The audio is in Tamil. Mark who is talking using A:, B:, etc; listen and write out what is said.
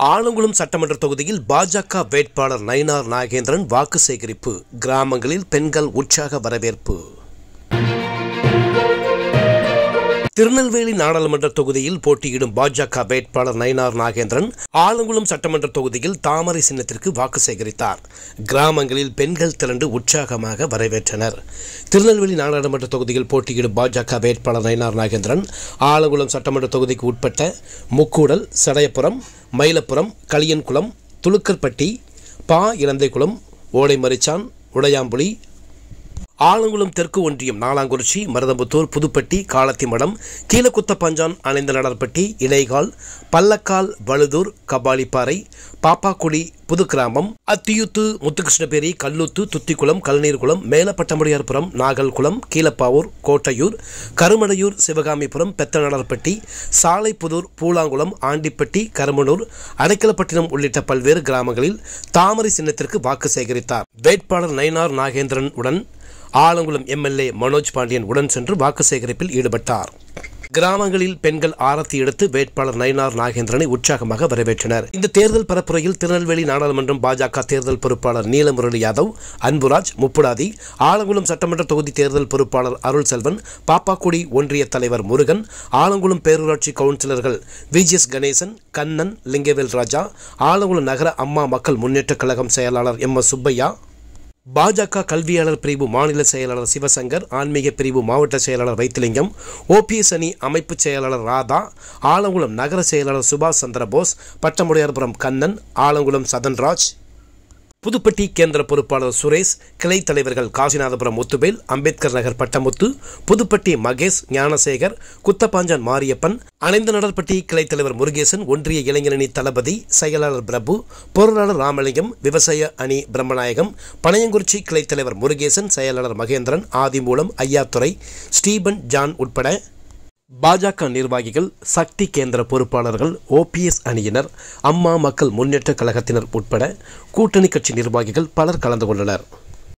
A: ஆலங்குளம் சட்டமன்ற தொகுதியில் பாஜக வேட்பாளர் நயினார் நாகேந்திரன் வாக்கு சேகரிப்பு. கிராமங்களில் பெண்கள் உற்சாக வரவேற்பு. திருநெல்வேலி நாடாளுமன்ற தொகுதியில் போட்டியிடும் பாஜக வேட்பாளர் நயினார் நாகேந்திரன் ஆலங்குளம் சட்டமன்ற தொகுதியில் தாமரை சின்னத்திற்கு வாக்கு சேகரித்தார். கிராமங்களில் பெண்கள் திரண்டு உற்சாகமாக வரவேற்றனர். திருநெல்வேலி நாடாளுமன்ற தொகுதியில் போட்டியிடும் பாஜக வேட்பாளர் நயினார் நாகேந்திரன் ஆலங்குளம் சட்டமன்ற தொகுதிக்கு உட்பட்ட முக்கூடல் சடையபுரம் மயிலப்புரம் களியன்குளம் துளுக்கர்பட்டி பா இலந்தைக்குளம் ஓடைமரிச்சான் உடையாம்புலி ஆலங்குளம் தெற்கு ஒன்றியம் நாலாங்குறிச்சி மருதம்புத்தூர் புதுப்பட்டி காலத்திமடம் கீழக்குத்தப்பஞ்சான் அணைந்த நடற்பட்டி இடைகால் பல்லக்கால் வழுதூர் கபாலிப்பாறை பாப்பாக்குடி புதுக்கிராமம் அத்தியூத்து முத்துகிருஷ்ணபேரி கல்லூத்து துத்திக்குளம் கல்நீர்குளம் மேலப்பட்டமுடியார்புரம் நாகல்குளம் கீழப்பாவூர் கோட்டையூர் கருமடையூர் சிவகாமிபுரம் பெத்தநடர்பட்டி சாலைப்புதூர் பூலாங்குளம் ஆண்டிப்பட்டி கருமனூர் அடைக்கலப்பட்டினம் உள்ளிட்ட பல்வேறு கிராமங்களில் தாமரை சின்னத்திற்கு வாக்கு சேகரித்தார். வேட்பாளர் நயினார் நாகேந்திரன் உடன் ஆலங்குளம் எம்எல்ஏ மனோஜ் பாண்டியன் உடன் சென்று வாக்கு சேகரிப்பில் ஈடுபட்டார். கிராமங்களில் பெண்கள் ஆரத்தி எடுத்து வேட்பாளர் நயினார் நாகேந்திரனை உற்சாகமாக வரவேற்றனர். இந்த தேர்தல் பரப்புரையில் திருநெல்வேலி நாடாளுமன்றம் பாஜக தேர்தல் பொறுப்பாளர் நீலமுரளி யாதவ் அன்புராஜ் முப்புடாதி ஆலங்குளம் சட்டமன்ற தொகுதி தேர்தல் பொறுப்பாளர் அருள் செல்வன் பாப்பாக்குடி ஒன்றிய தலைவர் முருகன் ஆலங்குளம் பேரூராட்சி கவுன்சிலர்கள் விஜிஎஸ் கணேசன் கண்ணன் லிங்கவேல் ராஜா ஆலங்குளம் நகர அம்மா மக்கள் முன்னேற்றக் கழகம் செயலாளர் எம். எஸ். சுப்பையா பாஜக கல்வியாளர் பிரிவு மாநில செயலாளர் சிவசங்கர் ஆன்மீக பிரிவு மாவட்ட செயலாளர் வைத்திலிங்கம் ஓபிஎஸ் அணி அமைப்பு செயலாளர் ராதா ஆலங்குளம் நகர செயலாளர் சுபாஷ் சந்திரபோஸ் பட்டமுடையார்புரம் கண்ணன் ஆலங்குளம் சதன்ராஜ் புதுப்பட்டி கேந்திர பொறுப்பாளர் சுரேஷ் கிளை தலைவர்கள் காசிநாதபுரம் முத்துவேல் அம்பேத்கர் நகர் பட்டமுத்து புதுப்பட்டி மகேஷ் ஞானசேகர் குத்தப்பாஞ்சான் மாரியப்பன் அனைந்து நடற்பட்டி கிளை தலைவர் முருகேசன் ஒன்றிய இளைஞரணி தளபதி செயலாளர் பிரபு பொருளாளர் ராமலிங்கம் விவசாய அணி பிரம்மநாயகம் பனையங்குறிச்சி கிளை தலைவர் முருகேசன் செயலாளர் மகேந்திரன் ஆதிமூலம் ஐயாத்துறை ஸ்டீபன் ஜான் உட்பட பாஜக நிர்வாகிகள் சக்தி கேந்திர பொறுப்பாளர்கள் ஓபிஎஸ் அணியினர் அம்மா மக்கள் முன்னேற்ற கழகத்தினர் உட்பட கூட்டணி கட்சி நிர்வாகிகள் பலர் கலந்து கொண்டனர்.